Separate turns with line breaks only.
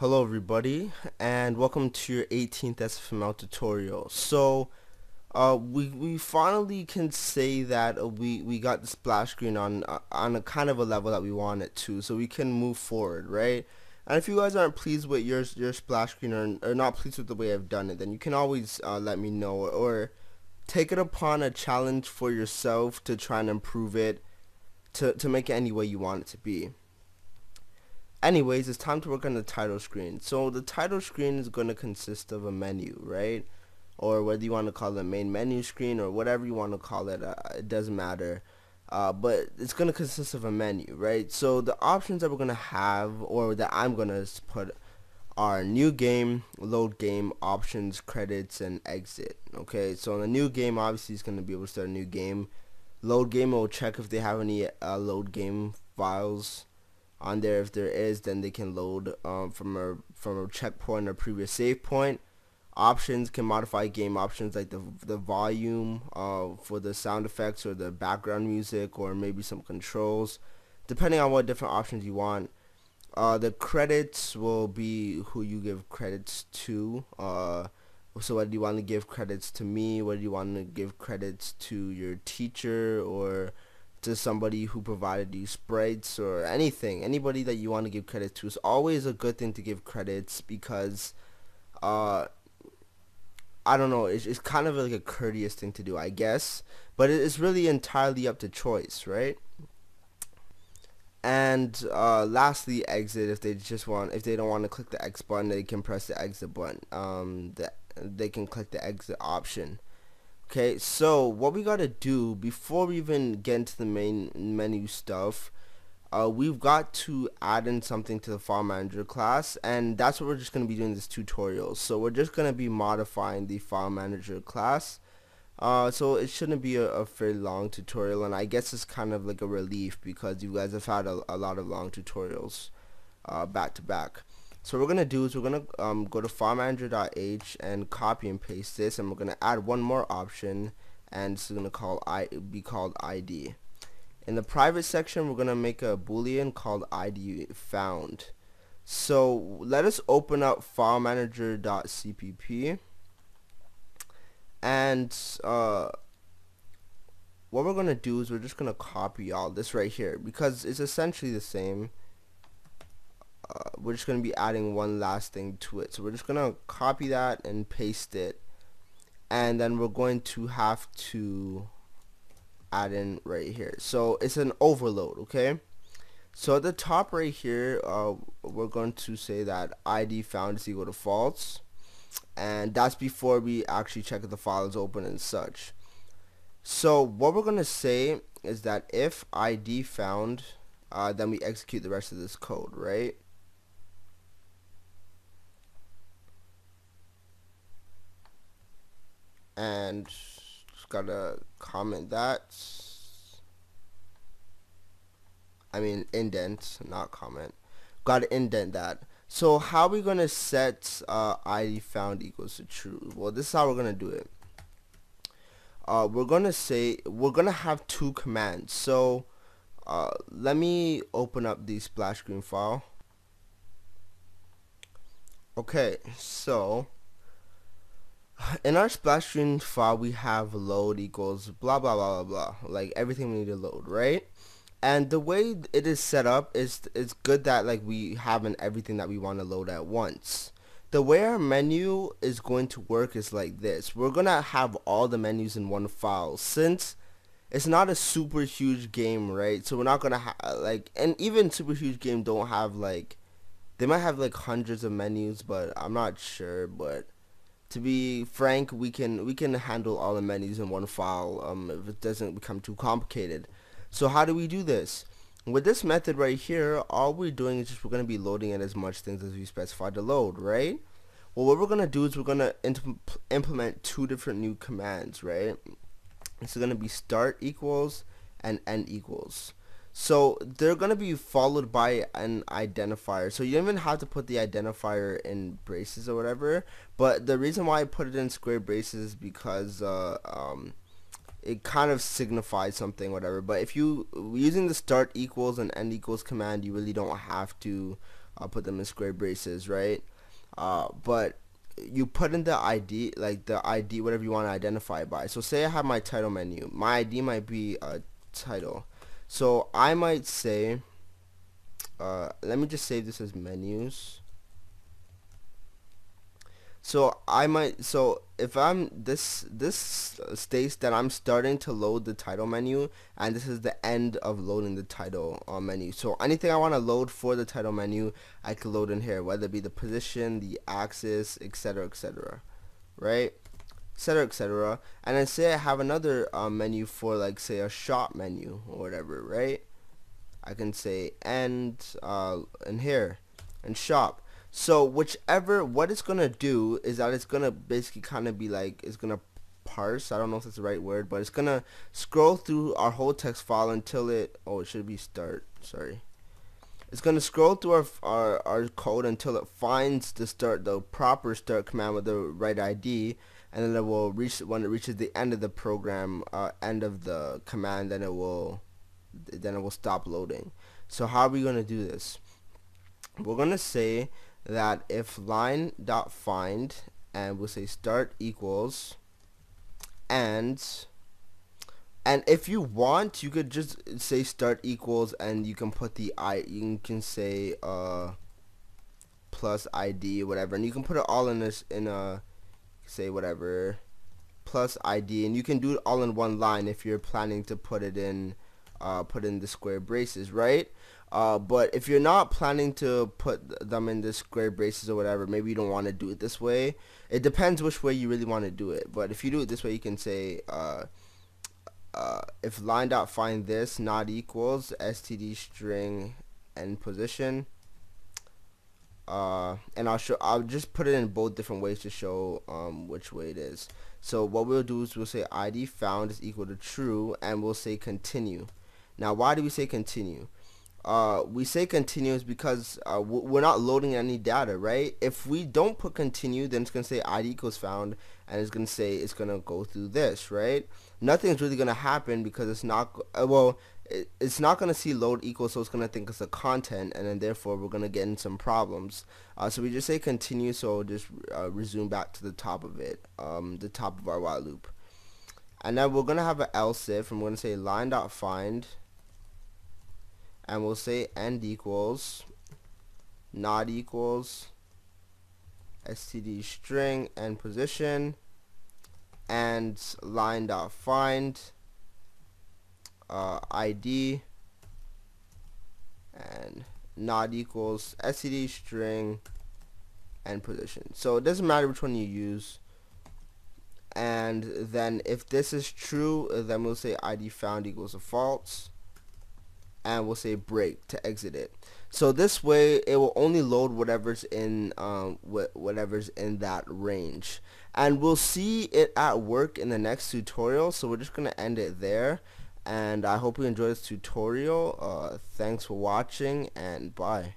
Hello everybody and welcome to your 18th SFML tutorial. So uh, we, we finally can say that we, we got the splash screen on uh, on a kind of a level that we want it to so we can move forward right and if you guys aren't pleased with your your splash screen or, or not pleased with the way I've done it then you can always uh, let me know or, or take it upon a challenge for yourself to try and improve it to, to make it any way you want it to be. Anyways, it's time to work on the title screen. So the title screen is going to consist of a menu, right? Or whether you want to call it main menu screen or whatever you want to call it, uh, it doesn't matter. Uh, but it's going to consist of a menu, right? So the options that we're going to have, or that I'm going to put, are new game, load game, options, credits, and exit. Okay, so the new game, obviously, it's going to be able to start a new game. Load game will check if they have any uh, load game files on there if there is then they can load um, from a from a checkpoint or previous save point. Options can modify game options like the the volume uh, for the sound effects or the background music or maybe some controls depending on what different options you want. Uh, the credits will be who you give credits to uh, so whether you want to give credits to me whether you want to give credits to your teacher or to somebody who provided you sprites or anything, anybody that you want to give credit to. It's always a good thing to give credits because, uh, I don't know, it's, it's kind of like a courteous thing to do, I guess. But it's really entirely up to choice, right? And uh, lastly, exit. If they just want, if they don't want to click the X button, they can press the exit button. Um, the, they can click the exit option. Okay, so what we gotta do before we even get into the main menu stuff, uh, we've got to add in something to the file manager class and that's what we're just gonna be doing this tutorial. So we're just gonna be modifying the file manager class. Uh, so it shouldn't be a, a fairly long tutorial and I guess it's kind of like a relief because you guys have had a, a lot of long tutorials uh, back to back. So what we're going to do is we're going to um, go to filemanager.h and copy and paste this and we're going to add one more option and it's going to call I be called ID. In the private section we're going to make a boolean called ID found. So let us open up filemanager.cpp and uh, what we're going to do is we're just going to copy all this right here because it's essentially the same we're just going to be adding one last thing to it. So we're just going to copy that and paste it. And then we're going to have to add in right here. So it's an overload, okay? So at the top right here, uh, we're going to say that ID found is equal to false. And that's before we actually check if the file is open and such. So what we're going to say is that if ID found, uh, then we execute the rest of this code, right? And just gotta comment that. I mean indent not comment. Gotta indent that. So how are we gonna set uh, ID found equals to true? Well this is how we're gonna do it. Uh, we're gonna say we're gonna have two commands. So uh, let me open up the splash screen file. Okay so in our splash screen file we have load equals blah blah blah blah blah. Like everything we need to load right? And the way it is set up is it's good that like we have in everything that we want to load at once. The way our menu is going to work is like this. We're gonna have all the menus in one file since it's not a super huge game right? So we're not gonna have like and even super huge game don't have like they might have like hundreds of menus but I'm not sure but to be frank, we can we can handle all the menus in one file um, if it doesn't become too complicated. So how do we do this? With this method right here, all we're doing is just we're going to be loading in as much things as we specified to load, right? Well, what we're going to do is we're going to implement two different new commands, right? It's going to be start equals and end equals. So they're going to be followed by an identifier. So you don't even have to put the identifier in braces or whatever. But the reason why I put it in square braces is because uh, um, it kind of signifies something, whatever. But if you using the start equals and end equals command, you really don't have to I'll put them in square braces, right? Uh, but you put in the ID, like the ID, whatever you want to identify by. So say I have my title menu. My ID might be a title. So I might say, uh, let me just save this as menus. So I might so if I'm this this states that I'm starting to load the title menu and this is the end of loading the title uh, menu. So anything I want to load for the title menu, I can load in here, whether it be the position, the axis, etc., etc. Right? Etc etc and then say I have another uh, menu for like say a shop menu or whatever right? I can say end uh, in here and shop. So whichever, what it's to do is that it's to basically kind of be like, it's to parse, I don't know if that's the right word, but it's to scroll through our whole text file until it, oh it should be start, sorry. It's going to scroll through our, our, our code until it finds the start, the proper start command with the right ID, and then it will reach, when it reaches the end of the program, uh, end of the command, then it will, then it will stop loading. So how are we going to do this? We're going to say that if line dot find and we'll say start equals and and if you want you could just say start equals and you can put the i you can say uh plus id whatever and you can put it all in this in a say whatever plus id and you can do it all in one line if you're planning to put it in uh, put in the square braces right uh, but if you're not planning to put them in the square braces or whatever, maybe you don't want to do it this way. It depends which way you really want to do it. But if you do it this way, you can say uh, uh, if line dot find this not equals std string end position. Uh, and I'll show. I'll just put it in both different ways to show um, which way it is. So what we'll do is we'll say id found is equal to true, and we'll say continue. Now, why do we say continue? uh, we say continue is because uh, we're not loading any data, right? If we don't put continue, then it's going to say ID equals found, and it's going to say it's going to go through this, right? Nothing's really going to happen because it's not, uh, well, it, it's not going to see load equals, so it's going to think it's a content, and then therefore we're going to get in some problems. Uh, so we just say continue, so just uh, resume back to the top of it, um, the top of our while loop. And then we're going to have an else if, and we're going to say line.find, find and we'll say end equals not equals std string and position and line dot find uh, id and not equals std string and position so it doesn't matter which one you use and then if this is true then we'll say id found equals a false and we'll say break to exit it. So this way it will only load whatever's in um, wh whatever's in that range. And we'll see it at work in the next tutorial. So we're just going to end it there. And I hope you enjoyed this tutorial. Uh, thanks for watching and bye.